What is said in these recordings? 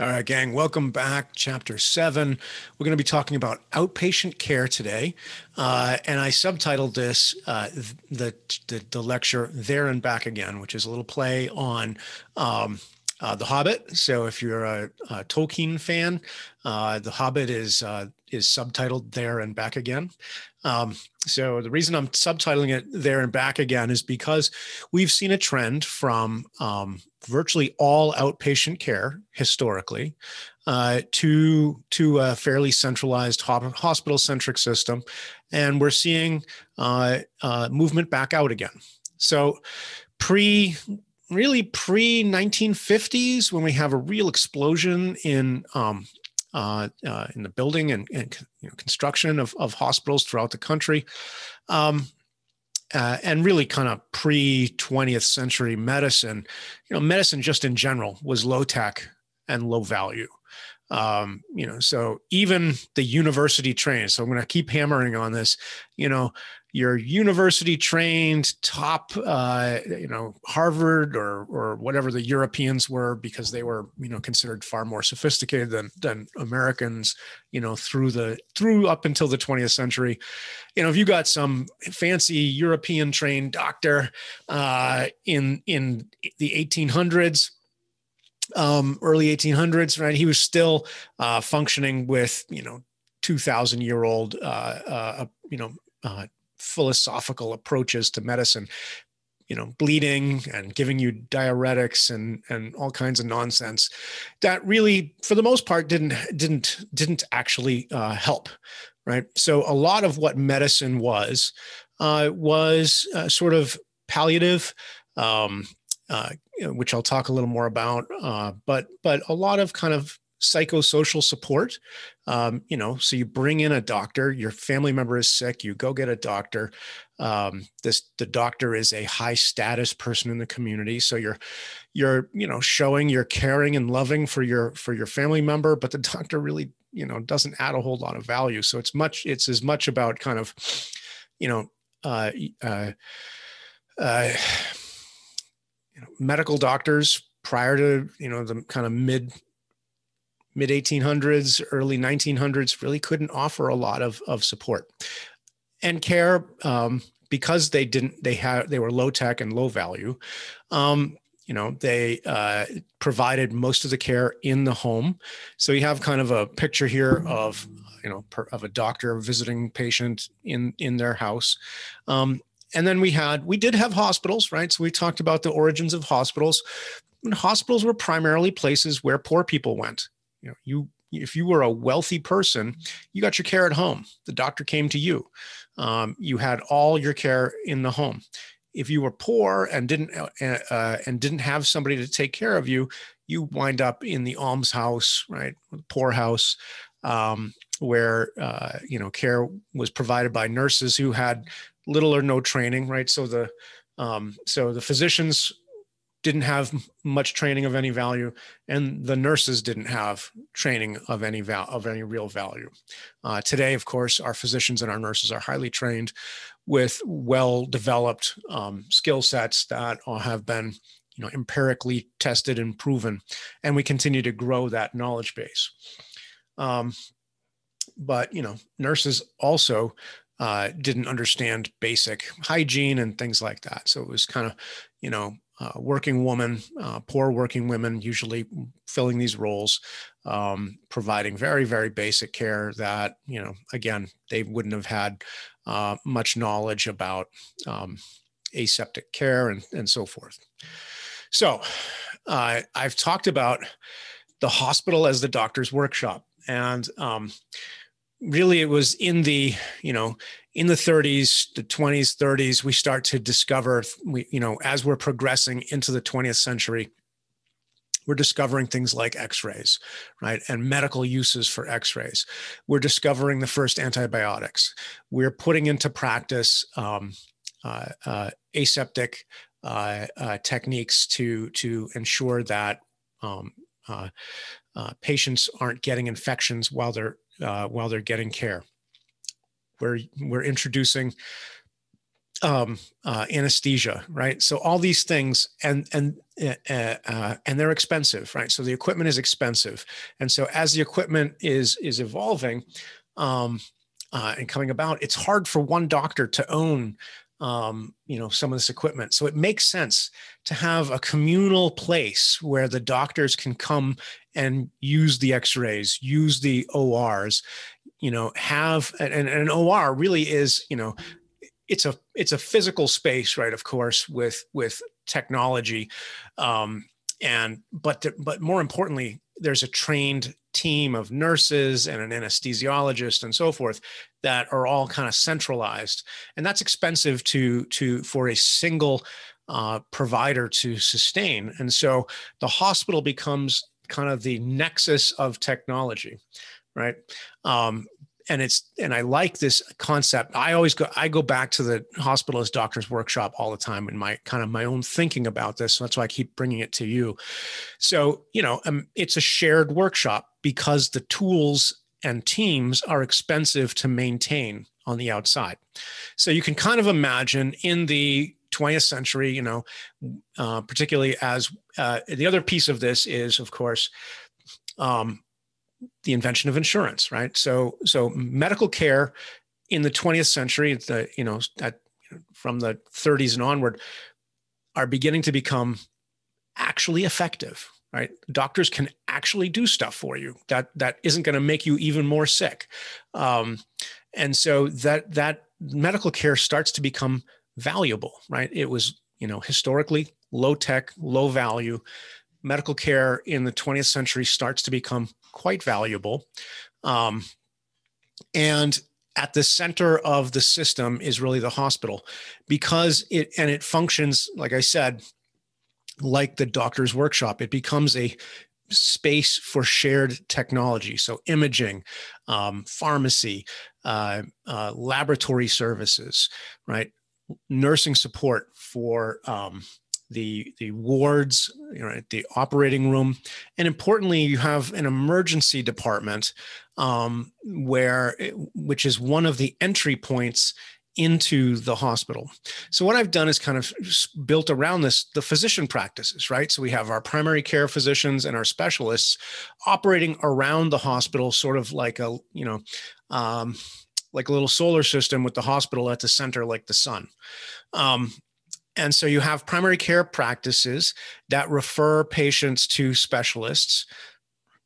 All right, gang, welcome back. Chapter seven. We're going to be talking about outpatient care today. Uh, and I subtitled this uh, the, the, the, lecture There and Back Again, which is a little play on um, uh, The Hobbit. So if you're a, a Tolkien fan, uh, The Hobbit is, uh, is subtitled There and Back Again. Um, so the reason I'm subtitling it There and Back Again is because we've seen a trend from um, virtually all outpatient care historically uh, to to a fairly centralized hospital centric system, and we're seeing uh, uh, movement back out again. So pre really pre 1950s when we have a real explosion in um, uh, uh, in the building and, and you know, construction of, of hospitals throughout the country. Um, uh, and really kind of pre 20th century medicine, you know, medicine just in general was low tech and low value. Um, you know, so even the university trained, so I'm going to keep hammering on this, you know, your university trained top uh, you know harvard or or whatever the europeans were because they were you know considered far more sophisticated than than americans you know through the through up until the 20th century. You know if you got some fancy european trained doctor uh, in in the 1800s um, early 1800s right he was still uh, functioning with you know 2000 year old uh, uh, you know uh, philosophical approaches to medicine. You know bleeding and giving you diuretics and and all kinds of nonsense that really for the most part didn't didn't didn't actually uh, help right? So a lot of what medicine was uh, was uh, sort of palliative um, uh, which I'll talk a little more about uh, but but a lot of kind of psychosocial support. Um, you know, so you bring in a doctor, your family member is sick, you go get a doctor. Um, this the doctor is a high status person in the community, so you're you're you know showing you're caring and loving for your for your family member, but the doctor really you know doesn't add a whole lot of value. So it's much it's as much about kind of you know uh, uh, uh, you know, medical doctors prior to you know the kind of mid mid 1800s, early 1900s really couldn't offer a lot of, of support and care um, because they didn't they had they were low tech and low value. Um, you know they uh, provided most of the care in the home. So you have kind of a picture here of you know per, of a doctor visiting patient in in their house. Um, and then we had we did have hospitals right so we talked about the origins of hospitals hospitals were primarily places where poor people went you know you if you were a wealthy person you got your care at home. The doctor came to you. Um, you had all your care in the home. If you were poor and didn't uh, uh, and didn't have somebody to take care of you you wind up in the almshouse right? Poorhouse um, where uh, you know care was provided by nurses who had little or no training right? So the um, so the physicians didn't have much training of any value, and the nurses didn't have training of any val- of any real value. Uh, today, of course, our physicians and our nurses are highly trained with well-developed um, skill sets that have been you know empirically tested and proven and we continue to grow that knowledge base um, but you know nurses also uh, didn't understand basic hygiene and things like that so it was kind of you know uh, working woman, uh, poor working women, usually filling these roles, um, providing very, very basic care that, you know, again, they wouldn't have had uh, much knowledge about um, aseptic care and, and so forth. So I've talked about the hospital as the doctor's workshop. And um, really it was in the you know in the 30s the 20s 30s we start to discover we you know as we're progressing into the 20th century we're discovering things like x-rays right and medical uses for x-rays we're discovering the first antibiotics we're putting into practice um, uh, uh, aseptic uh, uh techniques to to ensure that um, uh, uh, patients aren't getting infections while they're while they're getting care. We're we're introducing um, uh, anesthesia, right? So all these things, and and uh, uh, and they're expensive, right? So the equipment is expensive, and so as the equipment is is evolving um, uh, and coming about, it's hard for one doctor to own um, you know some of this equipment so it makes sense to have a communal place where the doctors can come and use the x-rays use the ors you know have and, and an or really is you know it's a it's a physical space right of course with with technology. Um and but but more importantly there's a trained team of nurses and an anesthesiologist and so forth that are all kind of centralized. And that's expensive to to for a single uh, provider to sustain. And so the hospital becomes kind of the nexus of technology right um, and it's and I like this concept. I always go I go back to the hospitalist doctor's workshop all the time in my kind of my own thinking about this. So that's why I keep bringing it to you. So you know, um, it's a shared workshop because the tools and teams are expensive to maintain on the outside. So you can kind of imagine in the 20th century, you know, uh, particularly as uh, the other piece of this is, of course, um, the invention of insurance, right? So, so medical care in the 20th century, the you know, at, from the 30s and onward, are beginning to become actually effective, right? Doctors can actually do stuff for you that that isn't going to make you even more sick, um, and so that that medical care starts to become valuable, right? It was you know historically low tech, low value. Medical care in the 20th century starts to become quite valuable. Um, and at the center of the system is really the hospital because it and it functions like i said like the doctor's workshop. It becomes a space for shared technology. So imaging um, pharmacy uh, uh, laboratory services right? Nursing support for um, the the wards, you know, the operating room, and importantly, you have an emergency department, um, where which is one of the entry points into the hospital. So what I've done is kind of built around this the physician practices, right? So we have our primary care physicians and our specialists operating around the hospital, sort of like a you know. Um, like a little solar system with the hospital at the center, like the sun. Um, and so you have primary care practices that refer patients to specialists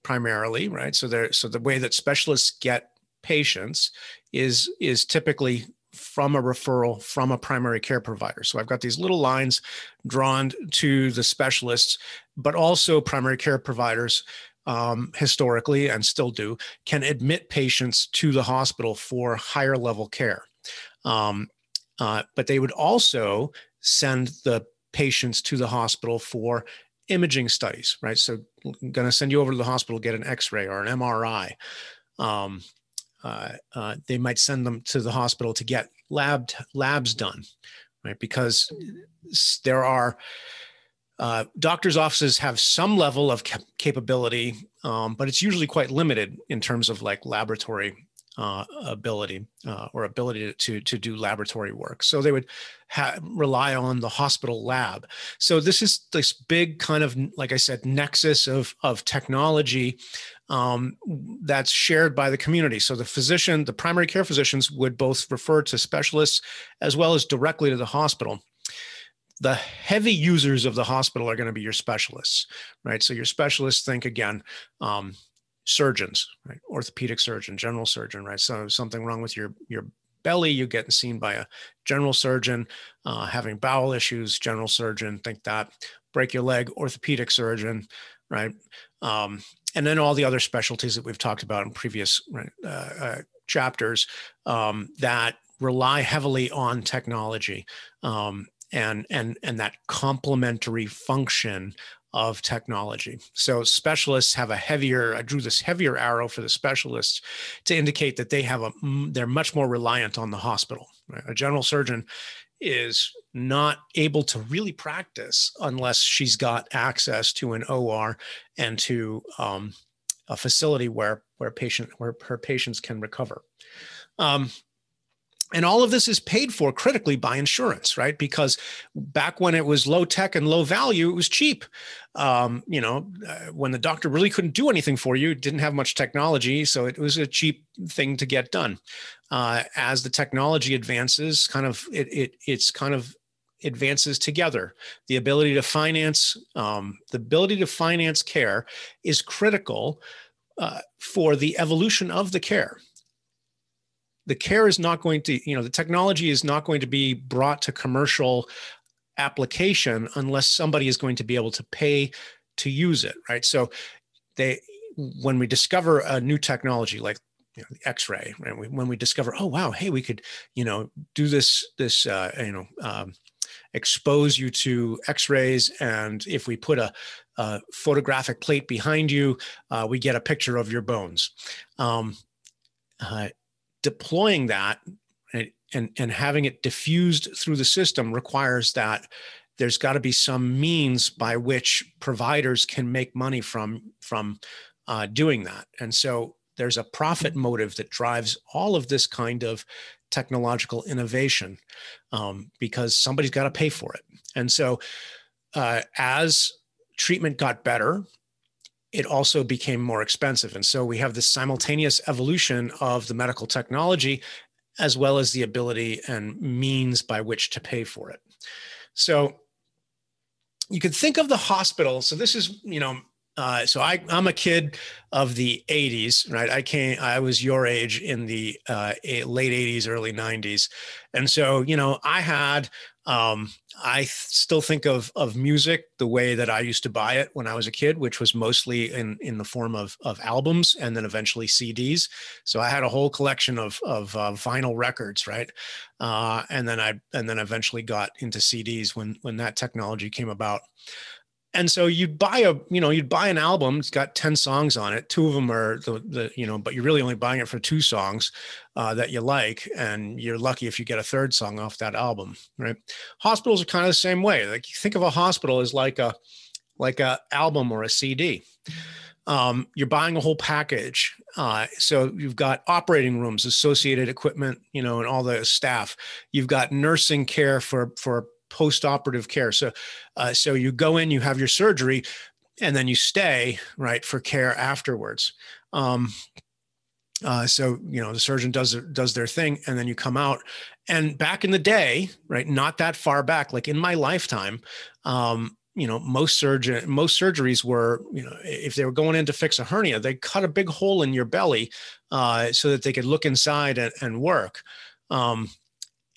primarily, right? So there so the way that specialists get patients is is typically from a referral from a primary care provider. So I've got these little lines drawn to the specialists, but also primary care providers um, historically and still do can admit patients to the hospital for higher level care. Um, uh, but they would also send the patients to the hospital for imaging studies, right? So, I'm going to send you over to the hospital, get an x ray or an MRI. Um, uh, uh, they might send them to the hospital to get lab labs done, right? Because there are uh, doctors' offices have some level of cap- capability, um, but it's usually quite limited in terms of like laboratory uh, ability uh, or ability to, to do laboratory work. So they would ha- rely on the hospital lab. So this is this big kind of, like I said, nexus of, of technology um, that's shared by the community. So the physician, the primary care physicians would both refer to specialists as well as directly to the hospital the heavy users of the hospital are going to be your specialists, right? So your specialists think again, um, surgeons, right? Orthopedic surgeon, general surgeon, right? So something wrong with your your belly, you get seen by a general surgeon. Uh, having bowel issues, general surgeon, think that. Break your leg, orthopedic surgeon, right? Um, and then all the other specialties that we've talked about in previous right, uh, uh, chapters um, that rely heavily on technology um, and and and that complementary function of technology. So specialists have a heavier, I drew this heavier arrow for the specialists to indicate that they have a, they're much more reliant on the hospital. Right? A general surgeon is not able to really practice unless she's got access to an OR and to um, a facility where where patient where her patients can recover. Um, and all of this is paid for critically by insurance right? Because back when it was low tech and low value it was cheap. Um, you know uh, when the doctor really couldn't do anything for you didn't have much technology so it was a cheap thing to get done. Uh, as the technology advances kind of it, it it's kind of advances together. The ability to finance um, the ability to finance care is critical uh, for the evolution of the care the care is not going to, you know, the technology is not going to be brought to commercial application unless somebody is going to be able to pay to use it, right? So they, when we discover a new technology like you know, the X-ray, right? When we discover, oh wow, hey, we could, you know, do this, this, uh, you know, um, expose you to X-rays, and if we put a, a photographic plate behind you, uh, we get a picture of your bones. Um, uh, deploying that and, and, and having it diffused through the system requires that there's got to be some means by which providers can make money from from uh, doing that. And so there's a profit motive that drives all of this kind of technological innovation um, because somebody's got to pay for it. And so uh, as treatment got better it also became more expensive. And so we have this simultaneous evolution of the medical technology as well as the ability and means by which to pay for it. So you could think of the hospital. So this is, you know, uh, so I, I'm a kid of the 80s, right? I came, I was your age in the uh, late 80s, early 90s. And so, you know, I had um, I still think of of music the way that I used to buy it when I was a kid, which was mostly in in the form of of albums and then eventually CDs. So I had a whole collection of of uh, vinyl records, right? Uh, and then I and then eventually got into CDs when when that technology came about and so you'd buy a you know you'd buy an album it's got 10 songs on it two of them are the, the you know but you're really only buying it for two songs uh, that you like and you're lucky if you get a third song off that album right? Hospitals are kind of the same way like you think of a hospital as like a like a album or a cd um, you're buying a whole package uh, so you've got operating rooms associated equipment you know and all the staff. You've got nursing care for for post-operative care. So, uh, so you go in, you have your surgery, and then you stay right for care afterwards. Um, uh, so you know the surgeon does does their thing, and then you come out. And back in the day, right, not that far back, like in my lifetime, um, you know, most surgeon most surgeries were, you know, if they were going in to fix a hernia, they cut a big hole in your belly uh, so that they could look inside and, and work. Um,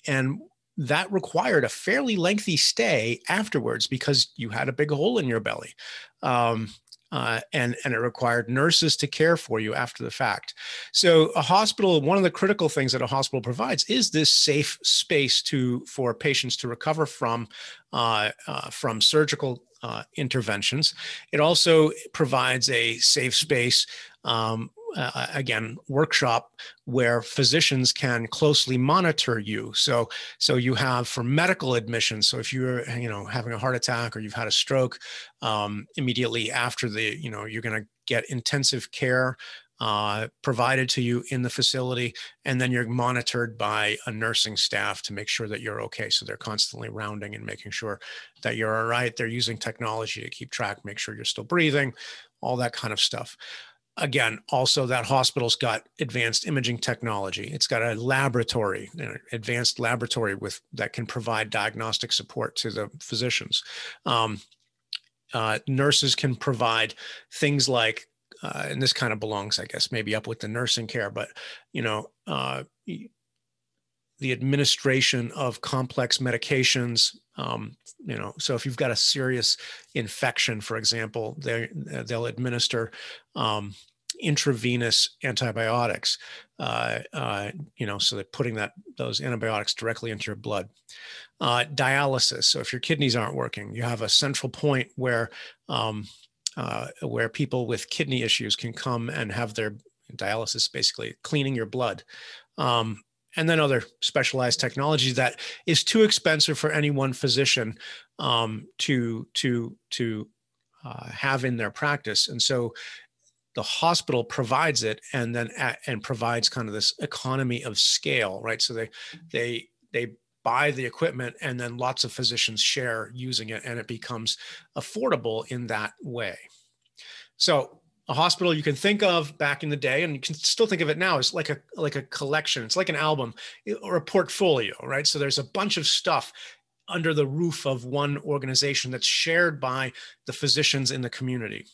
and that required a fairly lengthy stay afterwards because you had a big hole in your belly. Um, uh, and and it required nurses to care for you after the fact. So a hospital, one of the critical things that a hospital provides is this safe space to for patients to recover from uh, uh, from surgical uh, interventions. It also provides a safe space um, uh, again workshop where physicians can closely monitor you so so you have for medical admissions so if you're you know having a heart attack or you've had a stroke um, immediately after the you know you're going to get intensive care uh, provided to you in the facility, and then you're monitored by a nursing staff to make sure that you're okay. So they're constantly rounding and making sure that you're all right. They're using technology to keep track, make sure you're still breathing, all that kind of stuff again also that hospital's got advanced imaging technology. It's got a laboratory an advanced laboratory with that can provide diagnostic support to the physicians. Um, uh, nurses can provide things like uh, and this kind of belongs i guess maybe up with the nursing care but you know uh, the administration of complex medications um, you know so if you've got a serious infection for example they they'll administer um, intravenous antibiotics uh, uh, you know so they're putting that those antibiotics directly into your blood. Uh, dialysis. So if your kidneys aren't working you have a central point where um, uh, where people with kidney issues can come and have their dialysis basically cleaning your blood. Um, and then other specialized technology that is too expensive for any one physician um, to to to uh, have in their practice. And so the hospital provides it and then at, and provides kind of this economy of scale right so they they they buy the equipment and then lots of physicians share using it and it becomes affordable in that way so a hospital you can think of back in the day and you can still think of it now as like a like a collection. It's like an album eh, or a portfolio right? So there's a bunch of stuff under the roof of one organization that's shared by the physicians in the community.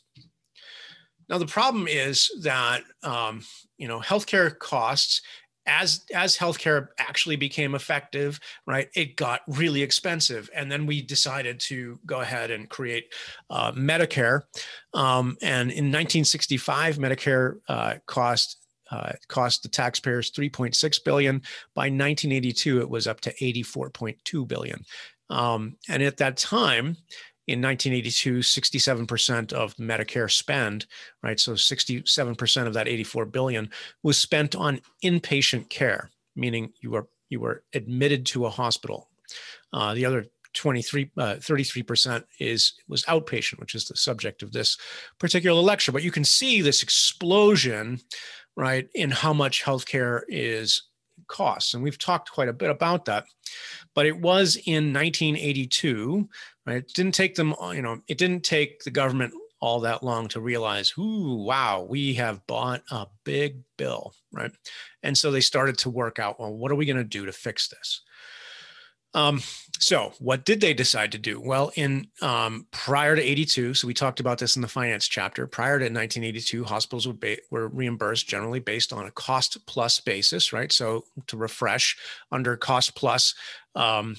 Now the problem is that um, you know healthcare costs as as healthcare actually became effective, right, it got really expensive, and then we decided to go ahead and create uh, Medicare. Um, and in 1965, Medicare uh, cost uh, cost the taxpayers 3.6 billion. By 1982, it was up to 84.2 billion. Um, and at that time, in 1982, 67% of Medicare spend, right? So 67% of that 84 billion was spent on inpatient care, meaning you were you were admitted to a hospital. Uh, the other 23 uh, 33% is was outpatient which is the subject of this particular lecture but you can see this explosion right in how much healthcare is costs and we've talked quite a bit about that but it was in 1982 Right? It didn't take them, you know, it didn't take the government all that long to realize, ooh, wow, we have bought a big bill, right? And so they started to work out, well, what are we going to do to fix this? Um, so what did they decide to do? Well, in um, prior to 82, so we talked about this in the finance chapter. Prior to 1982, hospitals were, ba- were reimbursed generally based on a cost plus basis, right? So to refresh, under cost plus, um,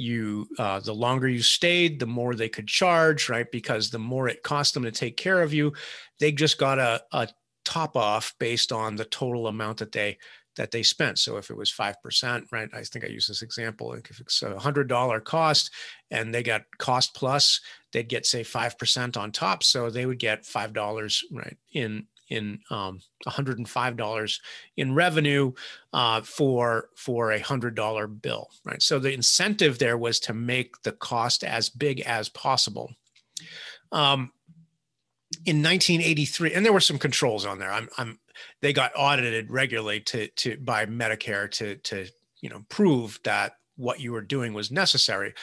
you uh, the longer you stayed the more they could charge right? Because the more it cost them to take care of you they just got a, a top off based on the total amount that they that they spent. So if it was 5% right i think i use this example if it's a $100 cost and they got cost plus they'd get say 5% on top. So they would get $5 right in in um, $105 in revenue uh, for for a hundred dollar bill, right? So the incentive there was to make the cost as big as possible. Um, in 1983, and there were some controls on there. I'm, I'm they got audited regularly to to by Medicare to to you know prove that what you were doing was necessary,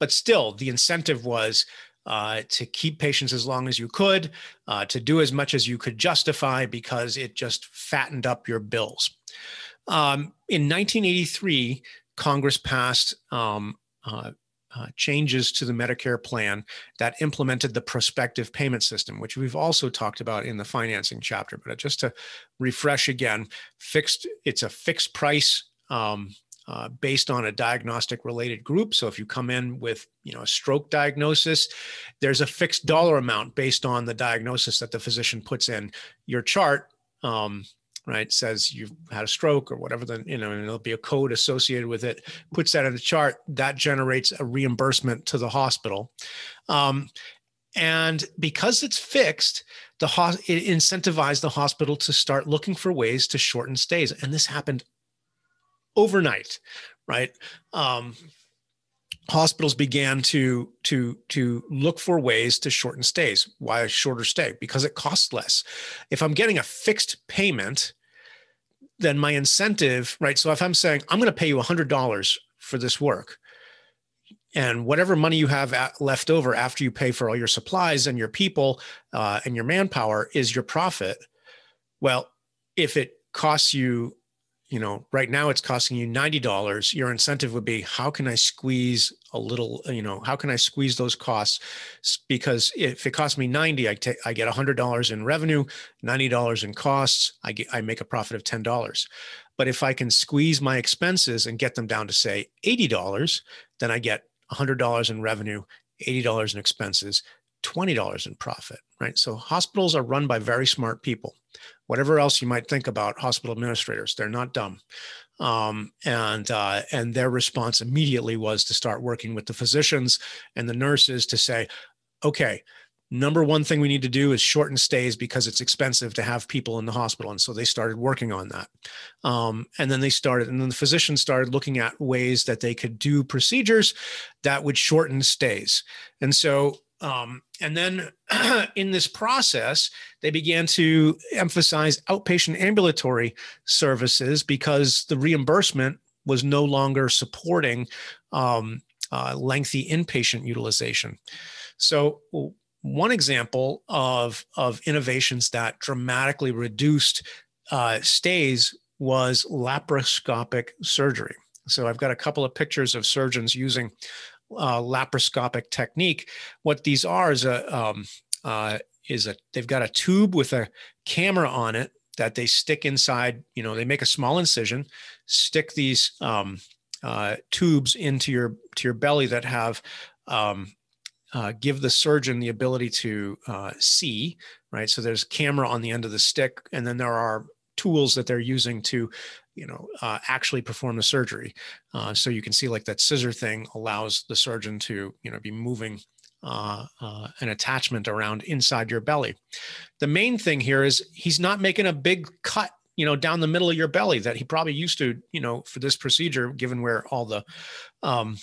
but still the incentive was uh, to keep patients as long as you could, uh, to do as much as you could justify because it just fattened up your bills. Um, in 1983, Congress passed um, uh, uh, changes to the Medicare plan that implemented the prospective payment system, which we've also talked about in the financing chapter. But just to refresh again, fixed it's a fixed price um, uh, based on a diagnostic related group. So if you come in with you know a stroke diagnosis, there's a fixed dollar amount based on the diagnosis that the physician puts in your chart. Um, right says you've had a stroke or whatever the you know and there'll be a code associated with it puts that in the chart that generates a reimbursement to the hospital um, and because it's fixed the ho- it incentivized the hospital to start looking for ways to shorten stays and this happened overnight, right? Um, hospitals began to to to look for ways to shorten stays. Why a shorter stay? Because it costs less. If I'm getting a fixed payment, then my incentive, right? So if I'm saying I'm going to pay you $100 for this work, and whatever money you have left over after you pay for all your supplies and your people uh, and your manpower is your profit. Well, if it costs you you know, right now it's costing you $90. Your incentive would be how can I squeeze a little, you know, how can I squeeze those costs? Because if it costs me 90, I take I get $100 in revenue, $90 in costs, I get I make a profit of $10. But if I can squeeze my expenses and get them down to say $80, then I get $100 in revenue, $80 in expenses, $20 in profit, right? So hospitals are run by very smart people whatever else you might think about hospital administrators, they're not dumb. Um, and uh, and their response immediately was to start working with the physicians and the nurses to say, okay, number one thing we need to do is shorten stays because it's expensive to have people in the hospital. And so they started working on that. Um, and then they started and then the physicians started looking at ways that they could do procedures that would shorten stays. And so um, and then in this process, they began to emphasize outpatient ambulatory services because the reimbursement was no longer supporting um, uh, lengthy inpatient utilization. So, one example of, of innovations that dramatically reduced uh, stays was laparoscopic surgery. So, I've got a couple of pictures of surgeons using uh, laparoscopic technique. What these are is a um, uh, is a they've got a tube with a camera on it that they stick inside. You know, they make a small incision, stick these um, uh, tubes into your to your belly that have um, uh, give the surgeon the ability to uh, see. Right, so there's a camera on the end of the stick, and then there are tools that they're using to you know uh, actually perform the surgery. Uh, so you can see like that scissor thing allows the surgeon to you know be moving uh, uh, an attachment around inside your belly. The main thing here is he's not making a big cut you know down the middle of your belly that he probably used to you know for this procedure given where all the um,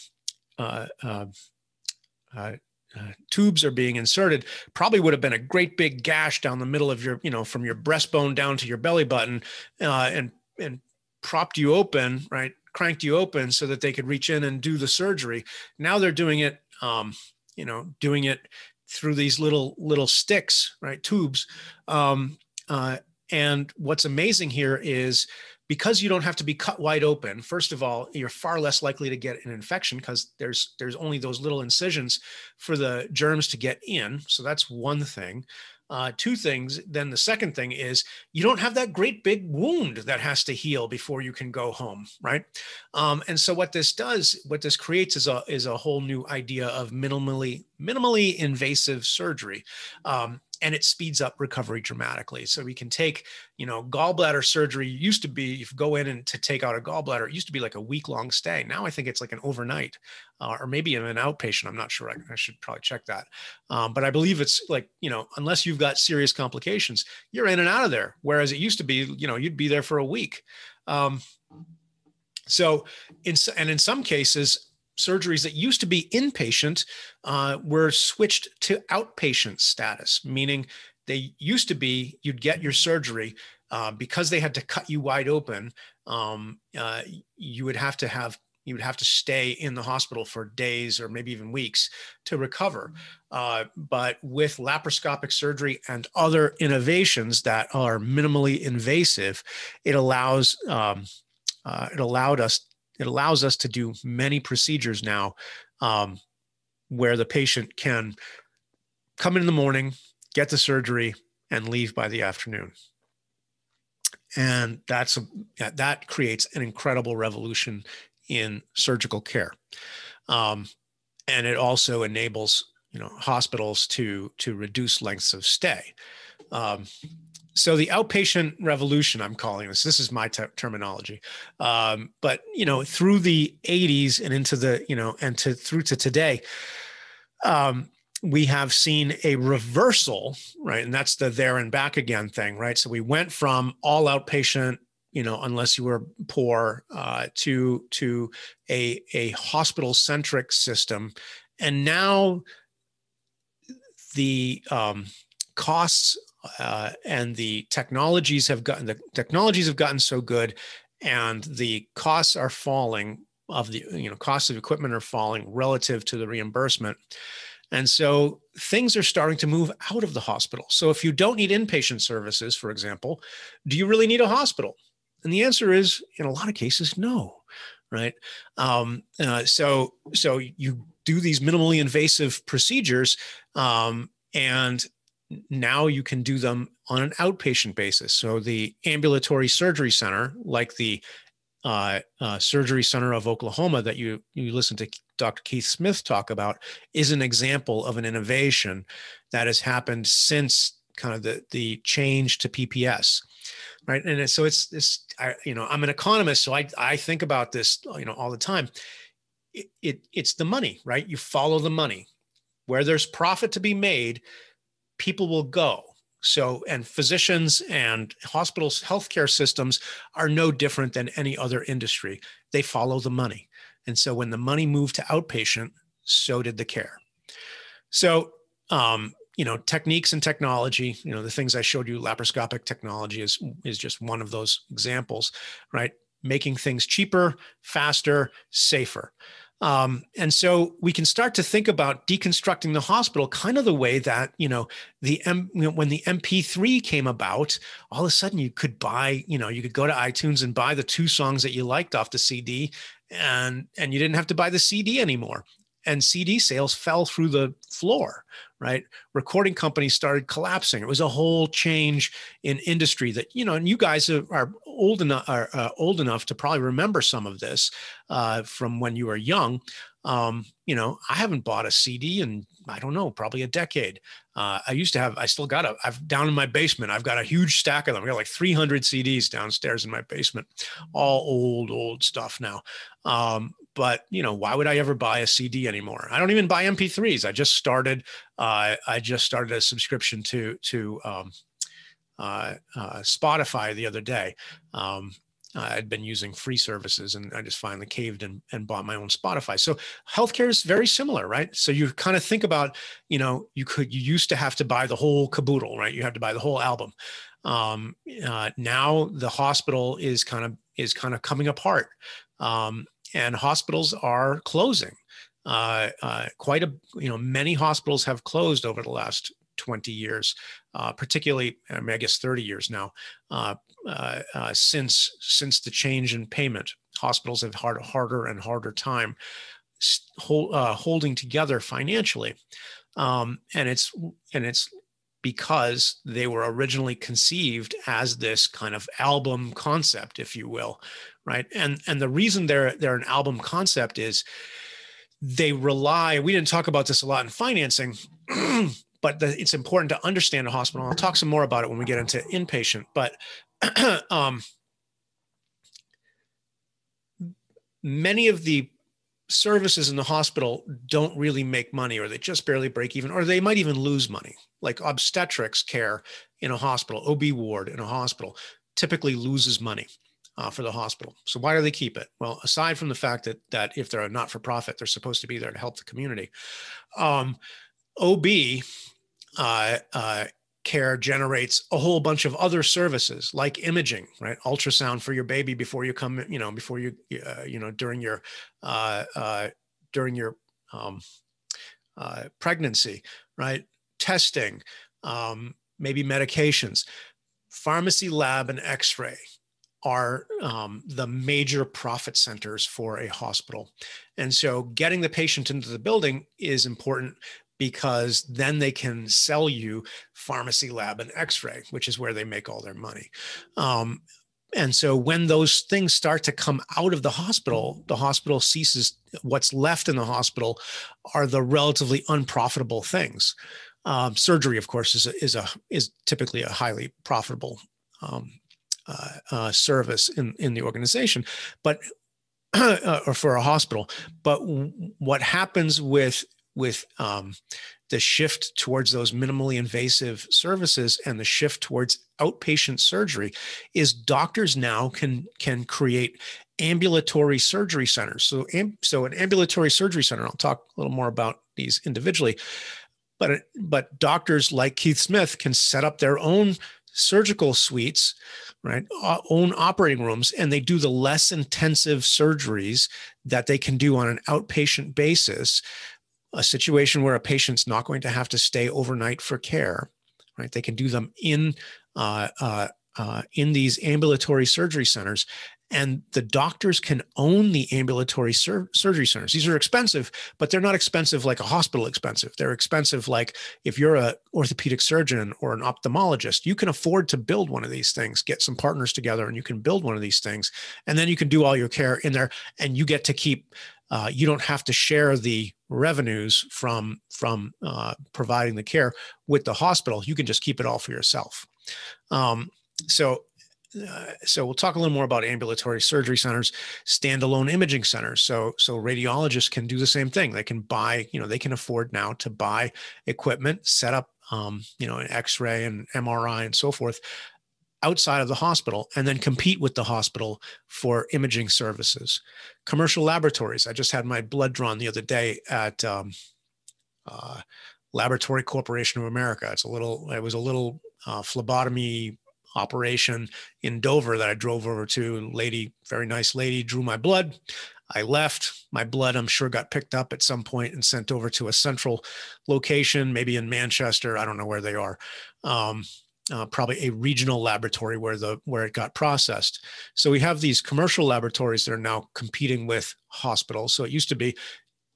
uh, tubes are being inserted probably would have been a great big gash down the middle of your you know from your breastbone down to your belly button uh, and and propped you open, right? Cranked you open so that they could reach in and do the surgery. Now they're doing it, um, you know, doing it through these little little sticks, right? Tubes. Um, uh, and what's amazing here is because you don't have to be cut wide open first of all you're far less likely to get an infection because there's there's only those little incisions for the germs to get in so that's one thing uh, two things. Then the second thing is you don't have that great big wound that has to heal before you can go home, right? Um, and so what this does, what this creates is a is a whole new idea of minimally minimally invasive surgery. Um, and it speeds up recovery dramatically. So we can take, you know, gallbladder surgery used to be, if you go in and to take out a gallbladder, it used to be like a week long stay. Now I think it's like an overnight uh, or maybe an outpatient. I'm not sure. I, I should probably check that. Um, but I believe it's like, you know, unless you've got serious complications, you're in and out of there. Whereas it used to be, you know, you'd be there for a week. Um, so, in, and in some cases, surgeries that used to be inpatient uh, were switched to outpatient status, meaning they used to be you'd get your surgery uh, because they had to cut you wide open. Um, uh, you would have to have you would have to stay in the hospital for days or maybe even weeks to recover. Uh, but with laparoscopic surgery and other innovations that are minimally invasive, it allows um, uh, it allowed us it allows us to do many procedures now um, where the patient can come in the morning, get the surgery, and leave by the afternoon. And that's a, that creates an incredible revolution in surgical care, um, and it also enables you know hospitals to to reduce lengths of stay. Um, so the outpatient revolution i'm calling this this is my terminology um, but you know through the 80s and into the you know and to through to today um, we have seen a reversal right? And that's the there and back again thing right? So we went from all outpatient you know unless you were poor uh, to to a a hospital centric system. And now the um, costs uh, and the technologies have gotten the technologies have gotten so good and the costs are falling of the you know costs of equipment are falling relative to the reimbursement. And so things are starting to move out of the hospital. So if you don't need inpatient services for example do you really need a hospital? And the answer is in a lot of cases no right? Um, uh, so so you do these minimally invasive procedures um, and now you can do them on an outpatient basis. So the ambulatory surgery center, like the uh, uh, Surgery Center of Oklahoma that you you listen to Dr. Keith Smith talk about, is an example of an innovation that has happened since kind of the the change to PPS, right? And so it's this, you know, I'm an economist, so I I think about this, you know, all the time. It, it it's the money, right? You follow the money. Where there's profit to be made, people will go. So, and physicians and hospitals, healthcare systems are no different than any other industry. They follow the money. And so when the money moved to outpatient, so did the care. So um, you know techniques and technology you know the things i showed you laparoscopic technology is is just one of those examples right making things cheaper faster safer um, and so we can start to think about deconstructing the hospital kind of the way that, you know, the M, when the MP3 came about, all of a sudden you could buy, you know, you could go to iTunes and buy the two songs that you liked off the CD and and you didn't have to buy the CD anymore and CD sales fell through the floor, right? Recording companies started collapsing. It was a whole change in industry that, you know, and you guys are old enough are uh, old enough to probably remember some of this uh, from when you were young. Um, you know, I haven't bought a CD in I don't know, probably a decade. Uh, I used to have, I still got a, I've down in my basement, I've got a huge stack of them. I got like 300 CDs downstairs in my basement, all old, old stuff now. Um, but you know why would i ever buy a cd anymore i don't even buy mp3s i just started uh, i just started a subscription to to um, spotify the other day um, I'd been using free services and I just finally caved and, and bought my own Spotify. So healthcare is very similar, right? So you kind of think about, you know, you could, you used to have to buy the whole caboodle, right? You have to buy the whole album. Um, uh, now the hospital is kind of, is kind of coming apart. Um, and hospitals are closing. Uh, uh, quite a you know many hospitals have closed over the last 20 years, uh, particularly I, mean, I, guess 30 years now uh, uh, uh, since since the change in payment. Hospitals have had a harder and harder time hold, holding together financially, um, and it's and it's because they were originally conceived as this kind of album concept, if you will, right? And and the reason they're they're an album concept is they rely. We didn't talk about this a lot in financing. but the, it's important to understand a hospital. I'll talk some more about it when we get into inpatient. But um, many of the services in the hospital don't really make money or they just barely break even or they might even lose money like obstetrics care in a hospital ob ward in a hospital typically loses money uh, for the hospital so why do they keep it well aside from the fact that that if they're a not-for-profit they're supposed to be there to help the community um, ob uh, uh, care generates a whole bunch of other services like imaging right? Ultrasound for your baby before you come you know before you uh, you know during your uh, uh, during your um, uh, pregnancy right? Testing um, maybe medications. Pharmacy lab and x-ray are um, the major profit centers for a hospital. And so getting the patient into the building is important because then they can sell you pharmacy lab and x-ray which is where they make all their money. Um, and so when those things start to come out of the hospital the hospital ceases what's left in the hospital are the relatively unprofitable things. Um, surgery of course is a, is a is typically a highly profitable um, uh, uh, service in in the organization but uh, or for a hospital. But what happens with with um, the shift towards those minimally invasive services and the shift towards outpatient surgery is doctors now can can create ambulatory surgery centers. So so an ambulatory surgery center i'll talk a little more about these individually but but doctors like keith smith can set up their own surgical suites right own operating rooms and they do the less intensive surgeries that they can do on an outpatient basis a situation where a patient's not going to have to stay overnight for care, right? They can do them in uh, uh, uh, in these ambulatory surgery centers, and the doctors can own the ambulatory sur- surgery centers. These are expensive, but they're not expensive like a hospital expensive. They're expensive like if you're a orthopedic surgeon or an ophthalmologist, you can afford to build one of these things. Get some partners together, and you can build one of these things, and then you can do all your care in there, and you get to keep uh, you don't have to share the revenues from from uh, providing the care with the hospital. You can just keep it all for yourself. Um, so. Uh, so we'll talk a little more about ambulatory surgery centers, standalone imaging centers. So so radiologists can do the same thing. They can buy, you know, they can afford now to buy equipment, set up, um, you know, an X-ray and MRI and so forth, outside of the hospital and then compete with the hospital for imaging services. Commercial laboratories. I just had my blood drawn the other day at um, uh, Laboratory Corporation of America. It's a little, it was a little uh, phlebotomy operation in Dover that I drove over to. Lady, very nice lady, drew my blood. I left. My blood, I'm sure, got picked up at some point and sent over to a central location, maybe in Manchester. I don't know where they are. Um, uh, probably a regional laboratory where the where it got processed. So we have these commercial laboratories that are now competing with hospitals. So it used to be,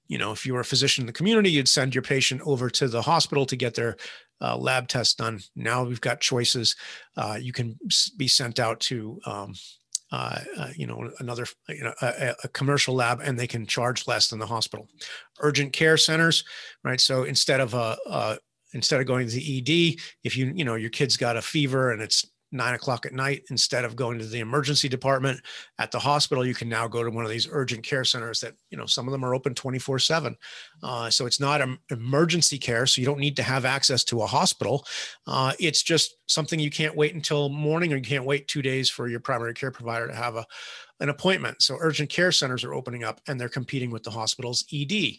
you know, if you were a physician in the community, you'd send your patient over to the hospital to get their uh, lab test done. Now we've got choices. Uh, you can be sent out to um, uh, uh, you know, another, you know, a, a, commercial lab, and they can charge less than the hospital. Urgent care centers, right? So instead of a, a instead of going to the ED, if you, you know, your kid's got a fever and it's nine o'clock at night, instead of going to the emergency department at the hospital, you can now go to one of these urgent care centers that, you know, some of them are open 24 seven. Uh, so it's not an emergency care. So you don't need to have access to a hospital. Uh, it's just something you can't wait until morning or you can't wait two days for your primary care provider to have a, an appointment. So urgent care centers are opening up and they're competing with the hospital's ED.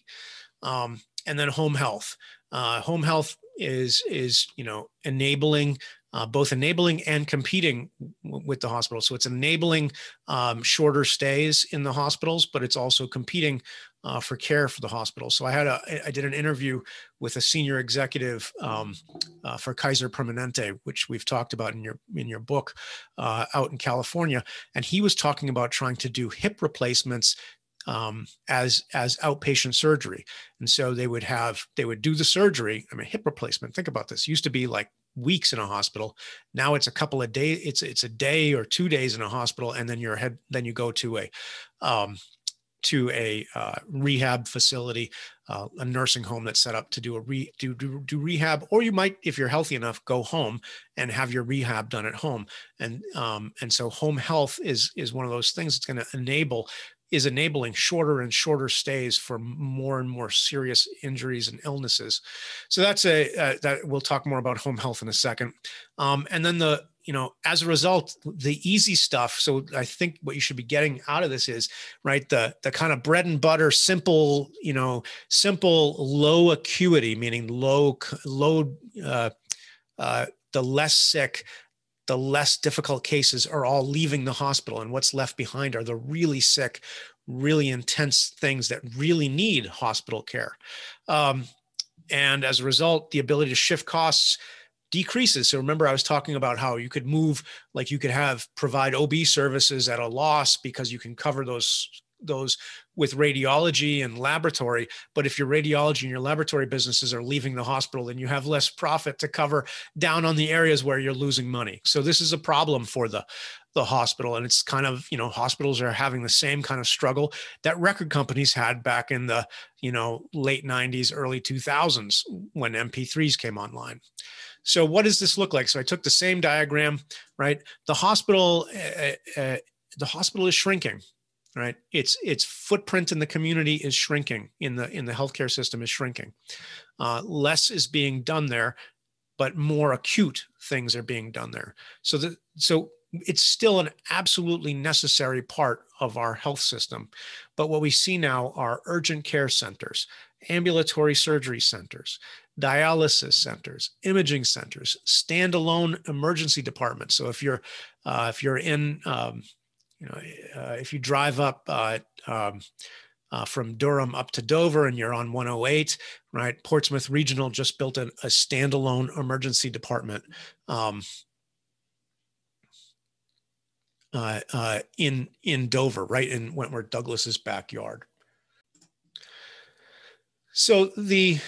Um, and then home health. Uh, home health is is you know enabling uh, both enabling and competing w- with the hospital. So it's enabling um, shorter stays in the hospitals, but it's also competing uh, for care for the hospital. So I had a I did an interview with a senior executive um, uh, for Kaiser Permanente, which we've talked about in your in your book, uh, out in California, and he was talking about trying to do hip replacements um, as as outpatient surgery. And so they would have they would do the surgery. I mean, hip replacement. Think about this. Used to be like weeks in a hospital. Now it's a couple of days. It's it's a day or two days in a hospital, and then you're head. Then you go to a um, to a uh, rehab facility, uh, a nursing home that's set up to do a re, do, do do rehab, or you might, if you're healthy enough, go home and have your rehab done at home. And um, and so home health is is one of those things that's going to enable is enabling shorter and shorter stays for more and more serious injuries and illnesses. So that's a uh, that we'll talk more about home health in a second. Um, and then the you know as a result the easy stuff so i think what you should be getting out of this is right the the kind of bread and butter simple you know simple low acuity meaning low low uh, uh, the less sick the less difficult cases are all leaving the hospital and what's left behind are the really sick really intense things that really need hospital care. Um, and as a result the ability to shift costs decreases. So remember i was talking about how you could move like you could have provide ob services at a loss because you can cover those those with radiology and laboratory. But if your radiology and your laboratory businesses are leaving the hospital, then you have less profit to cover down on the areas where you're losing money. So this is a problem for the the hospital and it's kind of you know hospitals are having the same kind of struggle that record companies had back in the you know late 90s early 2000s when mp3s came online so what does this look like so i took the same diagram right the hospital uh, uh, the hospital is shrinking right? Its its footprint in the community is shrinking in the in the healthcare system is shrinking. Uh, less is being done there but more acute things are being done there. So that so it's still an absolutely necessary part of our health system. But what we see now are urgent care centers ambulatory surgery centers dialysis centers imaging centers standalone emergency departments. So if you're uh, if you're in um, you know, uh, if you drive up uh, um, uh, from Durham up to Dover and you're on 108, right? Portsmouth Regional just built a, a standalone emergency department um, uh, uh, in in Dover, right in Wentworth Douglass's backyard. So the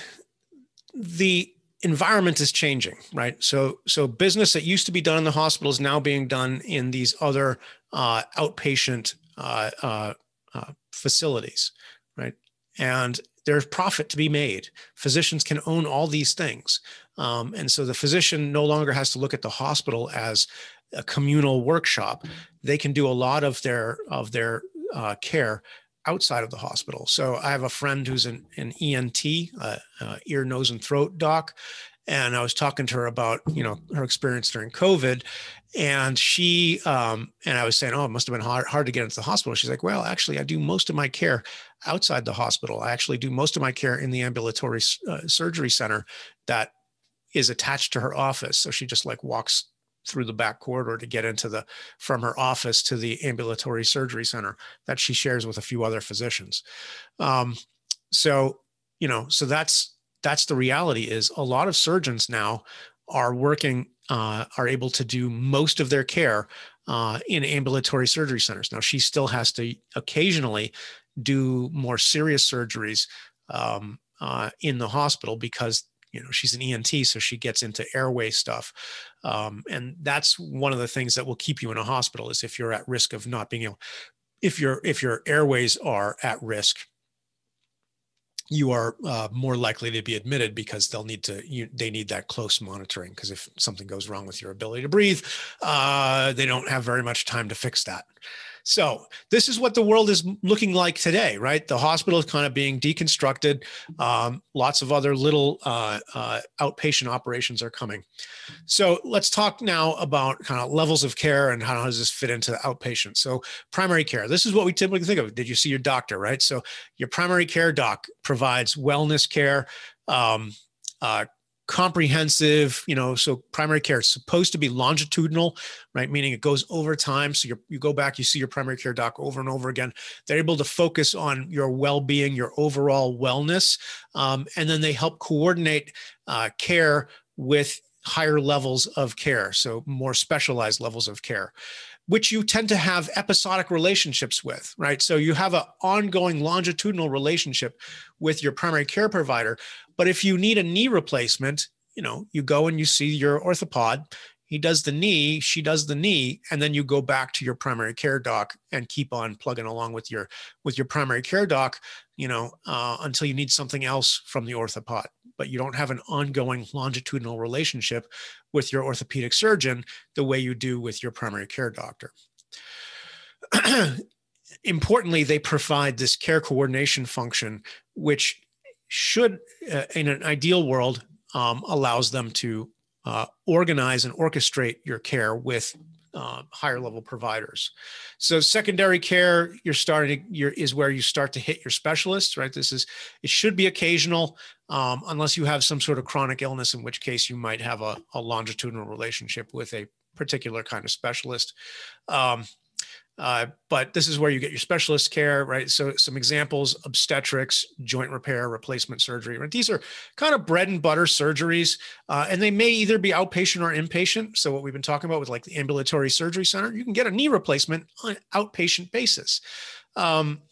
the environment is changing, right? So so business that used to be done in the hospital is now being done in these other uh, outpatient uh, uh, uh, facilities, right? And there's profit to be made. Physicians can own all these things. Um, and so the physician no longer has to look at the hospital as a communal workshop. They can do a lot of their of their uh, care outside of the hospital. So I have a friend who's an, an ENT, uh, uh, ear, nose, and throat doc, and I was talking to her about you know her experience during COVID, and she um, and I was saying, oh, it must have been hard hard to get into the hospital. She's like, well, actually, I do most of my care outside the hospital. I actually do most of my care in the ambulatory uh, surgery center that is attached to her office. So she just like walks through the back corridor to get into the from her office to the ambulatory surgery center that she shares with a few other physicians. Um, so you know, so that's that's the reality. Is a lot of surgeons now are working uh, are able to do most of their care uh, in ambulatory surgery centers. Now she still has to occasionally do more serious surgeries um, uh, in the hospital because you know she's an ENT, so she gets into airway stuff, um, and that's one of the things that will keep you in a hospital is if you're at risk of not being able, if your if your airways are at risk, you are uh, more likely to be admitted because they'll need to you, they need that close monitoring because if something goes wrong with your ability to breathe uh, they don't have very much time to fix that so this is what the world is looking like today, right? The hospital is kind of being deconstructed. Um, lots of other little uh, uh, outpatient operations are coming. So let's talk now about kind of levels of care and how does this fit into the outpatient. So primary care, this is what we typically think of. Did you see your doctor, right? So your primary care doc provides wellness care, um, uh, comprehensive you know so primary care is supposed to be longitudinal right meaning it goes over time so you you go back you see your primary care doc over and over again they're able to focus on your well-being your overall wellness um, and then they help coordinate uh, care with higher levels of care so more specialized levels of care which you tend to have episodic relationships with, right? So you have an ongoing longitudinal relationship with your primary care provider. But if you need a knee replacement, you know, you go and you see your orthopod, he does the knee, she does the knee, and then you go back to your primary care doc and keep on plugging along with your with your primary care doc, you know, uh, until you need something else from the orthopod. But you don't have an ongoing longitudinal relationship with your orthopedic surgeon the way you do with your primary care doctor. Importantly, they provide this care coordination function, which should, uh, in an ideal world, um, allows them to uh, organize and orchestrate your care with uh, higher level providers. So secondary care, you're starting you're, is where you start to hit your specialists, right? This is it should be occasional, um, unless you have some sort of chronic illness, in which case you might have a, a longitudinal relationship with a particular kind of specialist. Um, uh, but this is where you get your specialist care, right? So some examples, obstetrics, joint repair, replacement surgery, right? These are kind of bread and butter surgeries, uh, and they may either be outpatient or inpatient. So what we've been talking about with like the ambulatory surgery center, you can get a knee replacement on an outpatient basis. Um,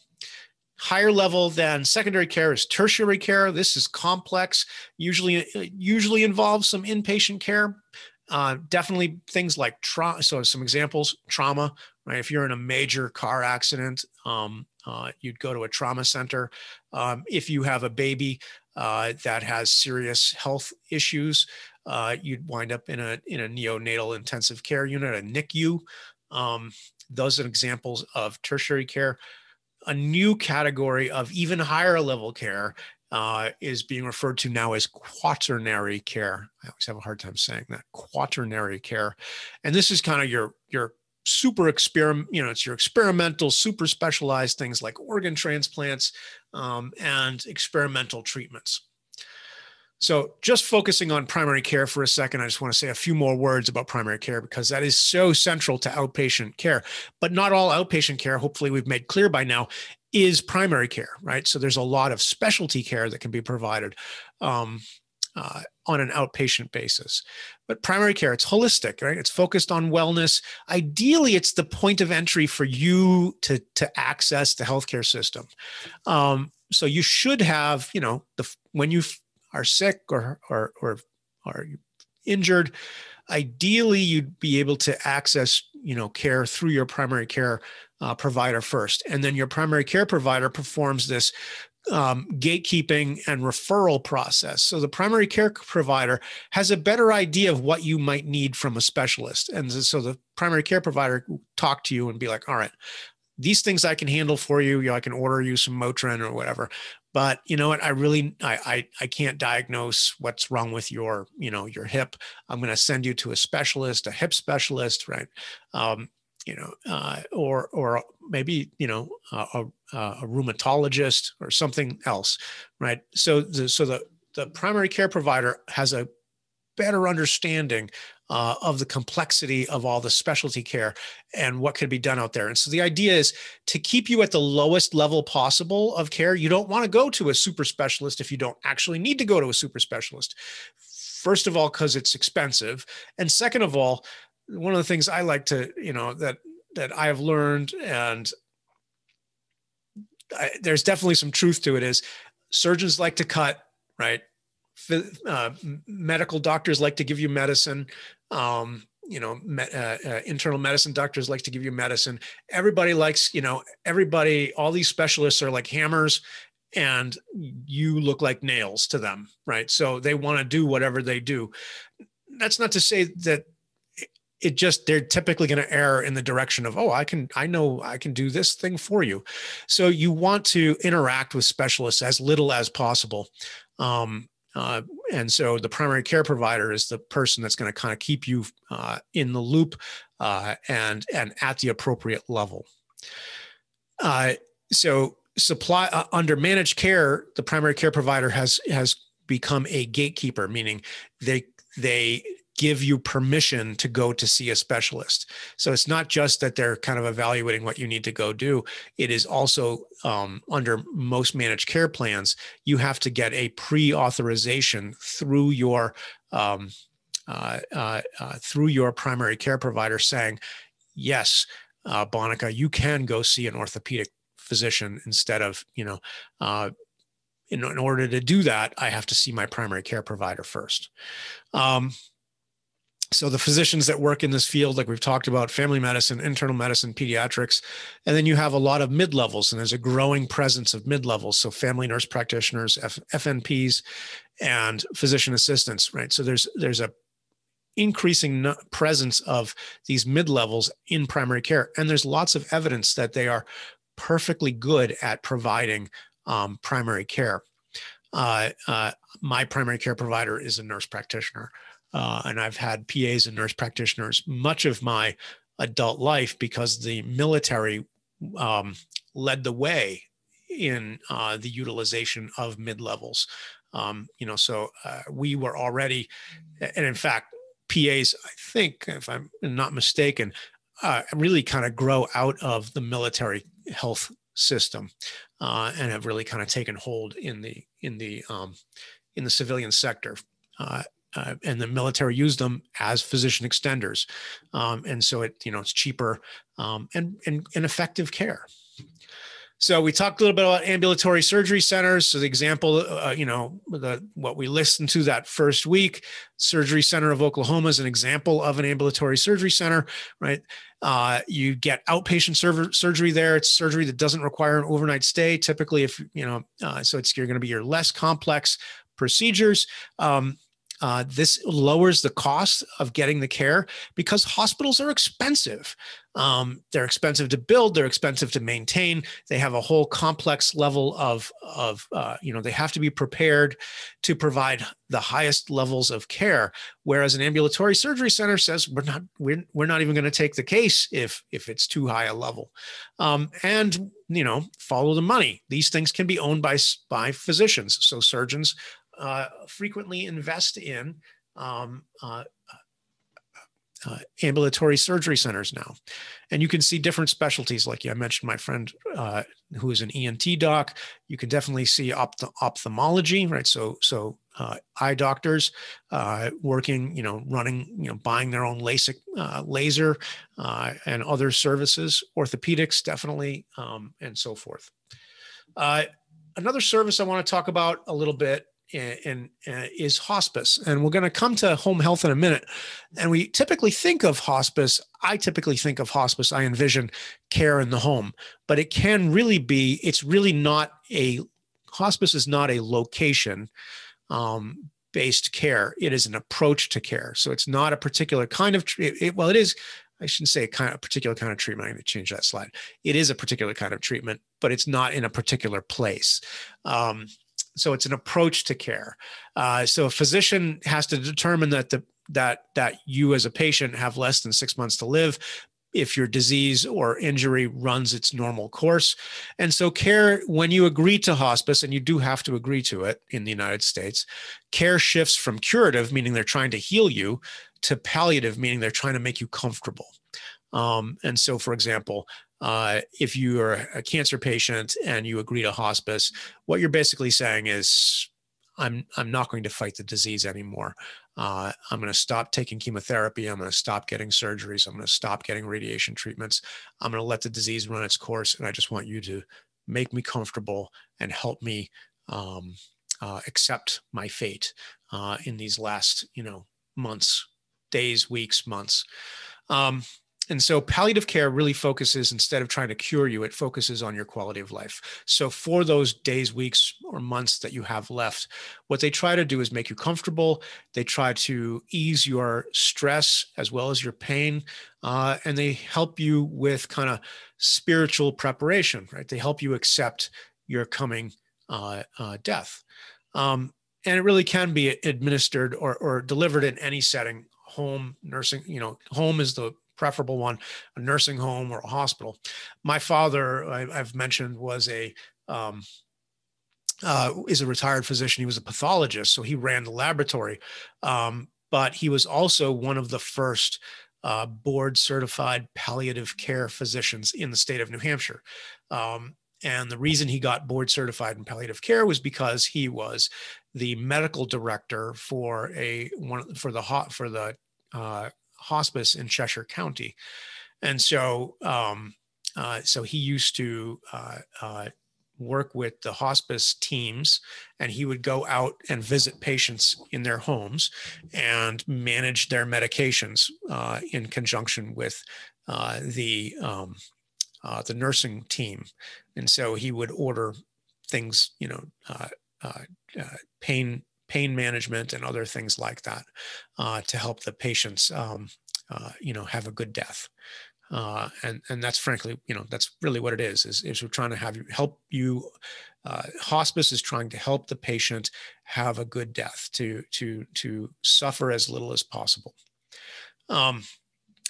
higher level than secondary care is tertiary care. This is complex, usually usually involves some inpatient care. Uh, definitely things like trauma. So some examples: trauma, right? If you're in a major car accident, um, uh, you'd go to a trauma center. Um, if you have a baby uh, that has serious health issues, uh, you'd wind up in a in a neonatal intensive care unit, a NICU. Um, those are examples of tertiary care. A new category of even higher level care uh, is being referred to now as quaternary care. I always have a hard time saying that quaternary care, and this is kind of your your super experiment, you know, it's your experimental, super specialized things like organ transplants um, and experimental treatments. So, just focusing on primary care for a second, I just want to say a few more words about primary care because that is so central to outpatient care. But not all outpatient care, hopefully, we've made clear by now, is primary care, right? So, there's a lot of specialty care that can be provided. Um, uh, on an outpatient basis. But primary care, it's holistic, right? It's focused on wellness. Ideally, it's the point of entry for you to, to access the healthcare system. Um, so you should have, you know, the when you are sick or or or are injured, ideally you'd be able to access, you know, care through your primary care uh, provider first, and then your primary care provider performs this um, gatekeeping and referral process. So the primary care provider has a better idea of what you might need from a specialist. And so the primary care provider talk to you and be like, all right, these things I can handle for you. You know, I can order you some Motrin or whatever. But you know what? I really I I, I can't diagnose what's wrong with your you know your hip. I'm going to send you to a specialist, a hip specialist, right? Um, you know, uh, or or maybe you know a, a, rheumatologist or something else, right? So the so the the primary care provider has a better understanding uh, of the complexity of all the specialty care and what could be done out there. And so the idea is to keep you at the lowest level possible of care. You don't want to go to a super specialist if you don't actually need to go to a super specialist. First of all, because it's expensive. And second of all, one of the things I like to, you know, that that I have learned and I, there's definitely some truth to it is surgeons like to cut, right? uh, medical doctors like to give you medicine. Um, you know, me, uh, uh, internal medicine doctors like to give you medicine. Everybody likes, you know, everybody, all these specialists are like hammers and you look like nails to them, right? So they want to do whatever they do. That's not to say that it just they're typically going to err in the direction of oh i can i know i can do this thing for you so you want to interact with specialists as little as possible um, uh, and so the primary care provider is the person that's going to kind of keep you uh, in the loop uh, and and at the appropriate level. Uh, so supply uh, under managed care, the primary care provider has has become a gatekeeper, meaning they they give you permission to go to see a specialist. So it's not just that they're kind of evaluating what you need to go do. It is also um, under most managed care plans, you have to get a pre-authorization through your um, uh, uh, uh, through your primary care provider saying, yes, uh, Bonica, you can go see an orthopedic physician instead of you know. Uh, in, in, order to do that, I have to see my primary care provider first. Um, so the physicians that work in this field like we've talked about family medicine internal medicine pediatrics and then you have a lot of mid-levels and there's a growing presence of mid-levels so family nurse practitioners F- fnps and physician assistants right? So there's there's a increasing presence of these mid-levels in primary care and there's lots of evidence that they are perfectly good at providing um, primary care. Uh, uh, my primary care provider is a nurse practitioner uh, and I've had PAs and nurse practitioners much of my adult life because the military um, led the way in uh, the utilization of mid levels. Um, you know, so uh, we were already, and in fact, PAs, I think, if I'm not mistaken, uh, really kind of grow out of the military health system uh, and have really kind of taken hold in the in the um, in the civilian sector. Uh, and the military used them as physician extenders, um, and so it you know it's cheaper um, and, and and effective care. So we talked a little bit about ambulatory surgery centers. So the example, uh, you know, the what we listened to that first week, Surgery Center of Oklahoma is an example of an ambulatory surgery center, right? Uh, you get outpatient surgery there. It's surgery that doesn't require an overnight stay. Typically, if you know, uh, so it's you're going to be your less complex procedures. Um, uh, this lowers the cost of getting the care because hospitals are expensive. Um, they're expensive to build, they're expensive to maintain. They have a whole complex level of, of uh, you know, they have to be prepared to provide the highest levels of care. Whereas an ambulatory surgery center says we're not we're, we're not even going to take the case if if it's too high a level, um, and you know, follow the money. These things can be owned by by physicians, so surgeons uh, frequently invest in um, uh, uh, ambulatory surgery centers now. And you can see different specialties. Like I mentioned, my friend uh, who is an ENT doc, you can definitely see opt- ophthalmology, right? So, so uh, eye doctors uh, working, you know, running, you know, buying their own LASIK uh, laser uh, and other services, orthopedics, definitely, um, and so forth. another service I want to talk about a little bit and, uh, is hospice. And we're going to come to home health in a minute. And we typically think of hospice. I typically think of hospice. I envision care in the home, but it can really be. It's really not a hospice. Is not a location. Um, based care it is an approach to care so it's not a particular kind of it, it, well it is I shouldn't say a kind of a particular kind of treatment. I'm going to change that slide. It is a particular kind of treatment, but it's not in a particular place. Um, so it's an approach to care. Uh, so a physician has to determine that the that that you as a patient have less than six months to live if your disease or injury runs its normal course. And so, care, when you agree to hospice, and you do have to agree to it in the United States, care shifts from curative, meaning they're trying to heal you, to palliative, meaning they're trying to make you comfortable. Um, and so, for example, uh, if you are a cancer patient and you agree to hospice, what you're basically saying is, I'm I'm not going to fight the disease anymore. Uh, I'm going to stop taking chemotherapy. I'm going to stop getting surgeries. I'm going to stop getting radiation treatments. I'm going to let the disease run its course, and I just want you to make me comfortable and help me um, uh, accept my fate uh, in these last, you know, months, days, weeks, months. Um, and so palliative care really focuses instead of trying to cure you it focuses on your quality of life. So for those days weeks or months that you have left what they try to do is make you comfortable. They try to ease your stress as well as your pain uh, and they help you with kind of spiritual preparation right? They help you accept your coming uh, uh, death. Um, and it really can be administered or, or delivered in any setting. Home nursing you know home is the preferable one, a nursing home or a hospital. My father, I, have mentioned, was a um, uh, is a retired physician. He was a pathologist, so he ran the laboratory. Um, but he was also one of the first uh, board certified palliative care physicians in the state of New Hampshire. Um, and the reason he got board certified in palliative care was because he was the medical director for a one for the hot for the uh, hospice in Cheshire County. And so, um, uh, so he used to uh, uh, work with the hospice teams and he would go out and visit patients in their homes and manage their medications uh, in conjunction with uh, the um, uh, the nursing team and so he would order things you know pain pain management and other things like that uh, to help the patients, um, uh, you know, have a good death. Uh, and and that's frankly, you know, that's really what it is. Is, is we're trying to have you help you. Uh, hospice is trying to help the patient have a good death, to to to suffer as little as possible. Um,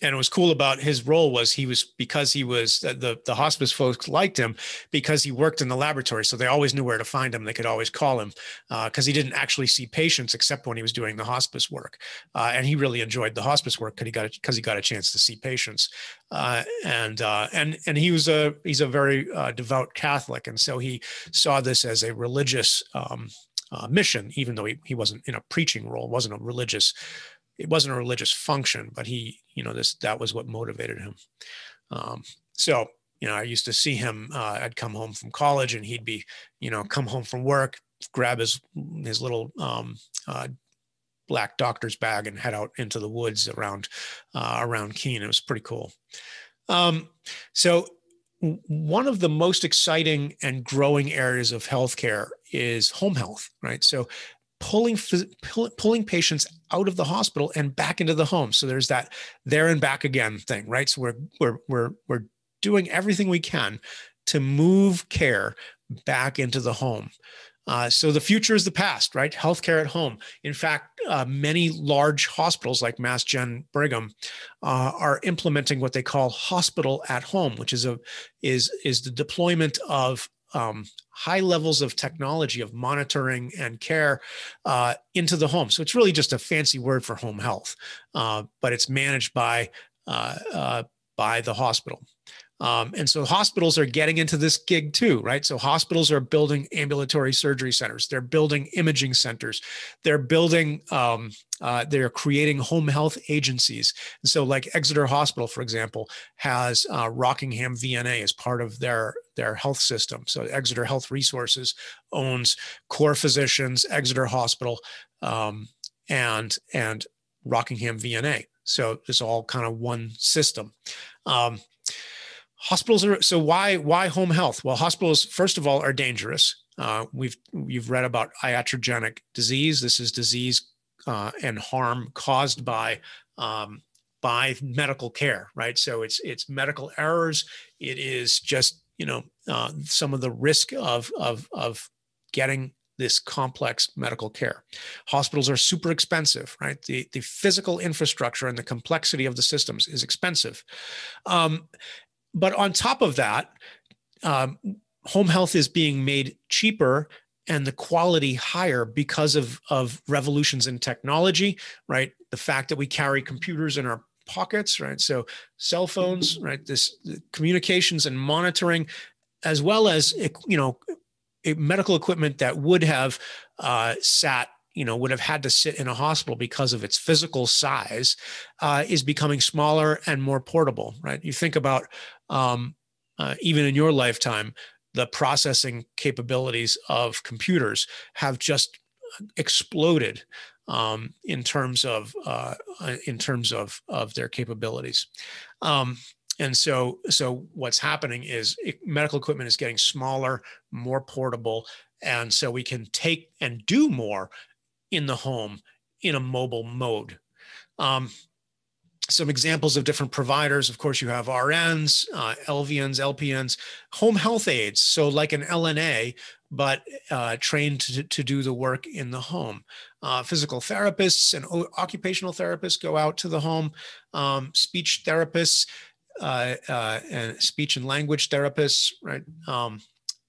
and was cool about his role was he was because he was the the hospice folks liked him because he worked in the laboratory so they always knew where to find him they could always call him because uh, he didn't actually see patients except when he was doing the hospice work uh, and he really enjoyed the hospice work because he got because he got a chance to see patients uh, and uh, and and he was a he's a very uh, devout Catholic and so he saw this as a religious um, uh, mission even though he, he wasn't in a preaching role wasn't a religious it wasn't a religious function, but he, you know, this that was what motivated him. Um, so, you know, I used to see him. Uh, I'd come home from college, and he'd be, you know, come home from work, grab his his little um, uh, black doctor's bag, and head out into the woods around uh, around Keene. It was pretty cool. Um, so one of the most exciting and growing areas of healthcare is home health, right? So pulling pulling patients out of the hospital and back into the home. So there's that there and back again thing, right? So we're we're we're we're doing everything we can to move care back into the home. Uh, so the future is the past, right? Healthcare at home. In fact, uh, many large hospitals like Mass Gen Brigham uh, are implementing what they call hospital at home, which is a is is the deployment of um, high levels of technology of monitoring and care uh, into the home. So it's really just a fancy word for home health, uh, but it's managed by uh, uh by the hospital. Um, and so hospitals are getting into this gig too, right? So hospitals are building ambulatory surgery centers. They're building imaging centers. They're building, um, uh, they're creating home health agencies. And so like Exeter Hospital, for example, has uh, Rockingham VNA as part of their, their health system. So Exeter Health Resources owns Core Physicians, Exeter Hospital, um, and, and Rockingham VNA. So it's all kind of one system. Um, hospitals are so why why home health well hospitals first of all are dangerous uh, we've you've read about iatrogenic disease this is disease uh, and harm caused by um, by medical care, right? So it's it's medical errors. It is just you know uh, some of the risk of of of getting this complex medical care. Hospitals are super expensive, right? The the physical infrastructure and the complexity of the systems is expensive. Um, but on top of that, um, home health is being made cheaper and the quality higher because of of revolutions in technology right? The fact that we carry computers in our pockets right? So cell phones right? This communications and monitoring as well as you know medical equipment that would have uh, sat you know would have had to sit in a hospital because of its physical size uh, is becoming smaller and more portable right you think about um, uh, even in your lifetime the processing capabilities of computers have just exploded um, in terms of uh, in terms of of their capabilities. Um, and so so what's happening is medical equipment is getting smaller, more portable, and so we can take and do more in the home in a mobile mode. Um, some examples of different providers. Of course, you have RNs, uh, LVNs, LPNs, home health aides. So, like an LNA, but uh, trained to, to do the work in the home. Uh, physical therapists and occupational therapists go out to the home. Um, speech therapists uh, uh, and speech and language therapists, right? Um,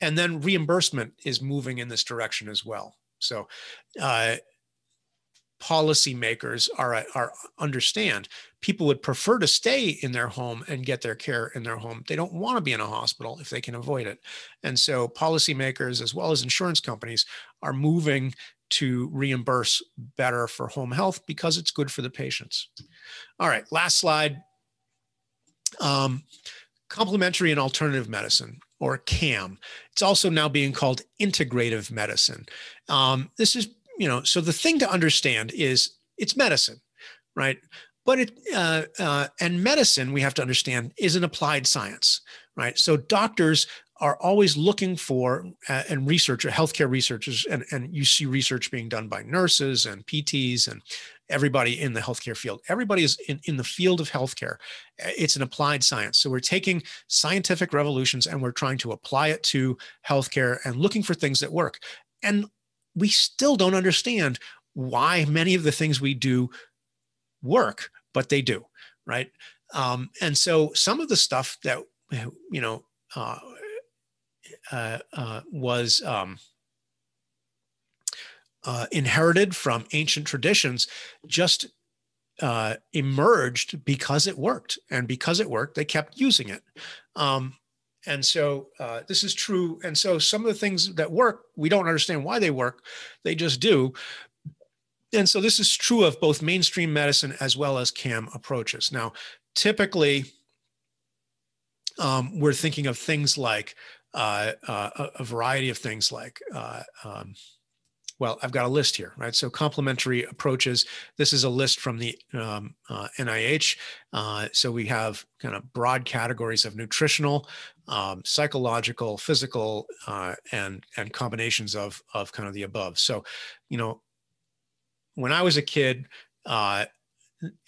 and then reimbursement is moving in this direction as well. So, uh, policymakers are, are understand. People would prefer to stay in their home and get their care in their home. They don't want to be in a hospital if they can avoid it. And so policymakers as well as insurance companies are moving to reimburse better for home health because it's good for the patients. All right last slide. Um, complementary and alternative medicine or CAM. It's also now being called integrative medicine. Um, this is you know, so the thing to understand is it's medicine, right? But it uh, uh, and medicine we have to understand is an applied science, right? So doctors are always looking for uh, and researcher healthcare researchers and, and you see research being done by nurses and pts and everybody in the healthcare field everybody is in, in the field of healthcare it's an applied science so we're taking scientific revolutions and we're trying to apply it to healthcare and looking for things that work and we still don't understand why many of the things we do work, but they do, right? Um, and so some of the stuff that you know uh, uh, uh, was um, uh, inherited from ancient traditions just uh, emerged because it worked, and because it worked, they kept using it. Um, and so uh, this is true. And so some of the things that work, we don't understand why they work, they just do. And so this is true of both mainstream medicine as well as CAM approaches. Now, typically, um, we're thinking of things like uh, uh, a variety of things like uh, um, well, I've got a list here, right? So complementary approaches. This is a list from the um, uh, NIH. Uh, so we have kind of broad categories of nutritional, um, psychological, physical, uh, and and combinations of of kind of the above. So, you know, when I was a kid, uh,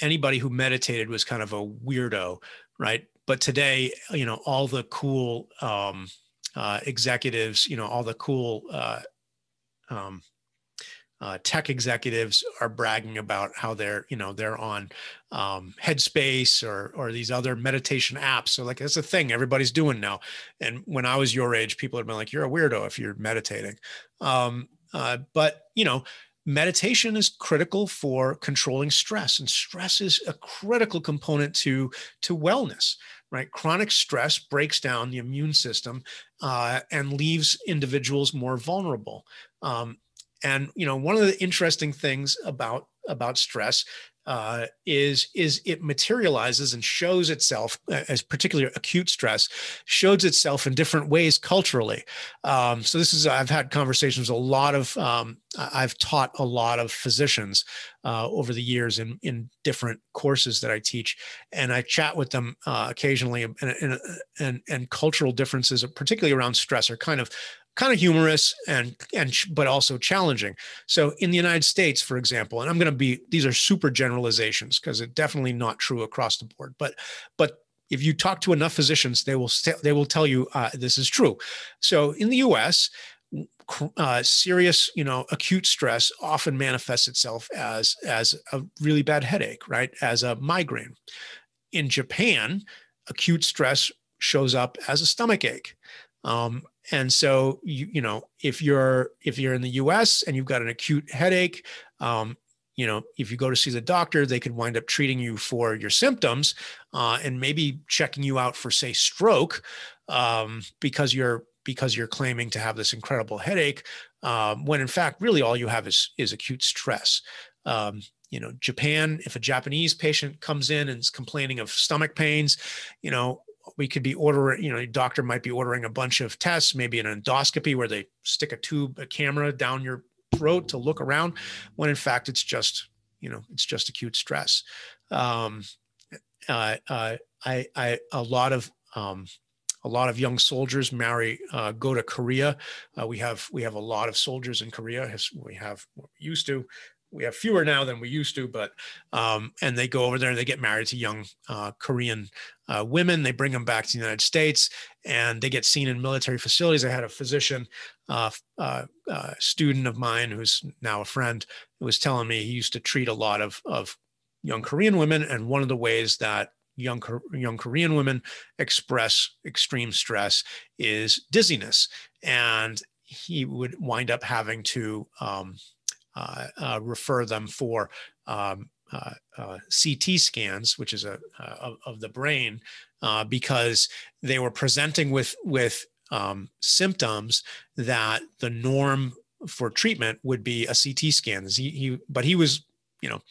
anybody who meditated was kind of a weirdo, right? But today, you know, all the cool um, uh, executives, you know, all the cool uh, um, uh, tech executives are bragging about how they're you know they're on um, headspace or or these other meditation apps. So like that's a thing everybody's doing now. And when i was your age people had been like you're a weirdo if you're meditating. Um, uh, but you know meditation is critical for controlling stress and stress is a critical component to to wellness right? Chronic stress breaks down the immune system uh, and leaves individuals more vulnerable. Um, and you know, one of the interesting things about about stress uh, is is it materializes and shows itself uh, as particularly acute stress shows itself in different ways culturally. Um, so this is I've had conversations a lot of um, I've taught a lot of physicians uh, over the years in in different courses that I teach, and I chat with them uh, occasionally, and, and and and cultural differences, particularly around stress, are kind of kind of humorous and and but also challenging. So in the United States, for example, and I'm going to be these are super generalizations because it's definitely not true across the board. But but if you talk to enough physicians, they will they will tell you uh, this is true. So in the U.S. Uh, serious, you know, acute stress often manifests itself as as a really bad headache, right? As a migraine. In Japan, acute stress shows up as a stomach ache. Um, and so you you know if you're if you're in the U.S. and you've got an acute headache, um, you know if you go to see the doctor, they could wind up treating you for your symptoms uh, and maybe checking you out for say stroke um, because you're because you're claiming to have this incredible headache um, when in fact really all you have is is acute stress. Um, you know, Japan, if a Japanese patient comes in and is complaining of stomach pains, you know, we could be ordering, you know, a doctor might be ordering a bunch of tests, maybe an endoscopy where they stick a tube, a camera down your throat to look around, when in fact it's just, you know, it's just acute stress. Um, uh, uh, I, I, a lot of, um, a lot of young soldiers marry, uh, go to Korea. Uh, we have we have a lot of soldiers in Korea. We have we used to we have fewer now than we used to, but um, and they go over there and they get married to young uh, Korean uh, women. They bring them back to the United States and they get seen in military facilities. I had a physician, uh, uh, uh student of mine who's now a friend, who was telling me he used to treat a lot of of young Korean women, and one of the ways that young young Korean women express extreme stress is dizziness, and he would wind up having to um, refer them for um, uh, uh CT scans, which is a of, of, the brain, uh, because they were presenting with with um, symptoms that the norm for treatment would be a CT scan. He, he, but he was, you know,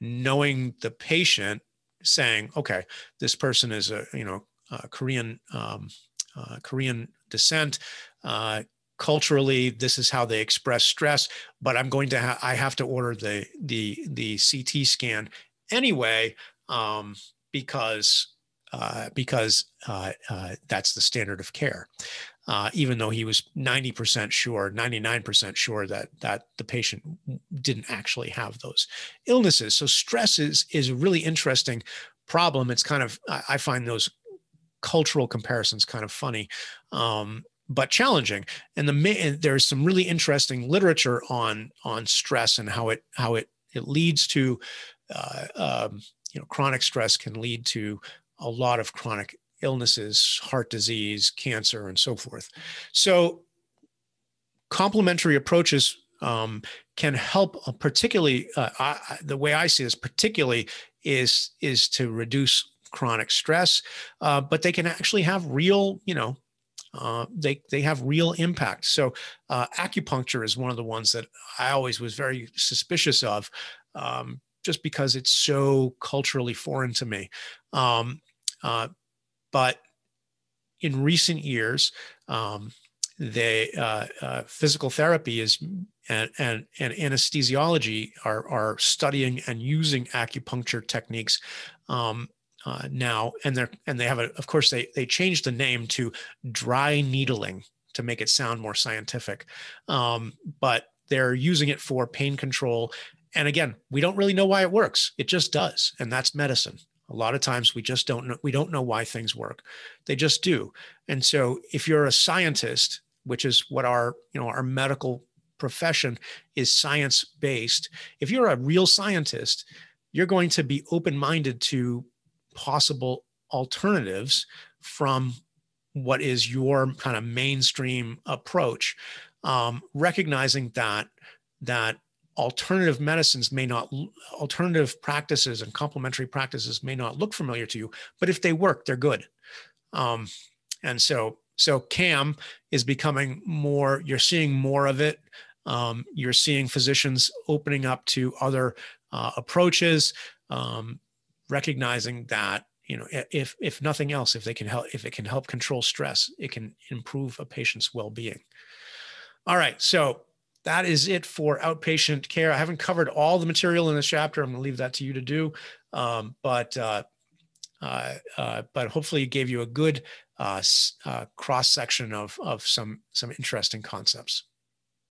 knowing the patient, saying, okay, this person is a you know a Korean um, uh, Korean descent. Uh, culturally this is how they express stress but i'm going to ha- i have to order the the the ct scan anyway um, because uh, because uh, uh, that's the standard of care. Uh, even though he was 90% sure 99% sure that that the patient didn't actually have those illnesses. So stress is is a really interesting problem. It's kind of i find those cultural comparisons kind of funny. Um, but challenging. And the and there's some really interesting literature on on stress and how it how it it leads to uh, um, you know chronic stress can lead to a lot of chronic illnesses, heart disease, cancer, and so forth. So complementary approaches um, can help, uh, particularly uh, I, the way I see this, particularly is is to reduce chronic stress, uh, but they can actually have real, you know, uh, they they have real impact. So uh, acupuncture is one of the ones that I always was very suspicious of, um, just because it's so culturally foreign to me. Um, uh, but in recent years, um, they uh, uh, physical therapy is and, and, and anesthesiology are, are studying and using acupuncture techniques um, uh, now, and they're and they have a. Of course, they they changed the name to dry needling to make it sound more scientific, um, but they're using it for pain control. And again, we don't really know why it works. It just does, and that's medicine. A lot of times we just don't know. We don't know why things work. They just do. And so, if you're a scientist, which is what our you know our medical profession is science based. If you're a real scientist, you're going to be open minded to possible alternatives from what is your kind of mainstream approach, um, recognizing that that alternative medicines may not alternative practices and complementary practices may not look familiar to you but if they work they're good. Um, and so so cam is becoming more you're seeing more of it. Um, you're seeing physicians opening up to other uh, approaches. Um, recognizing that you know if if nothing else if they can help if it can help control stress it can improve a patient's well-being. All right so that is it for outpatient care. I haven't covered all the material in this chapter. I'm going to leave that to you to do. Um, but uh, uh, uh, but hopefully it gave you a good uh, cross section of, of some, some interesting concepts.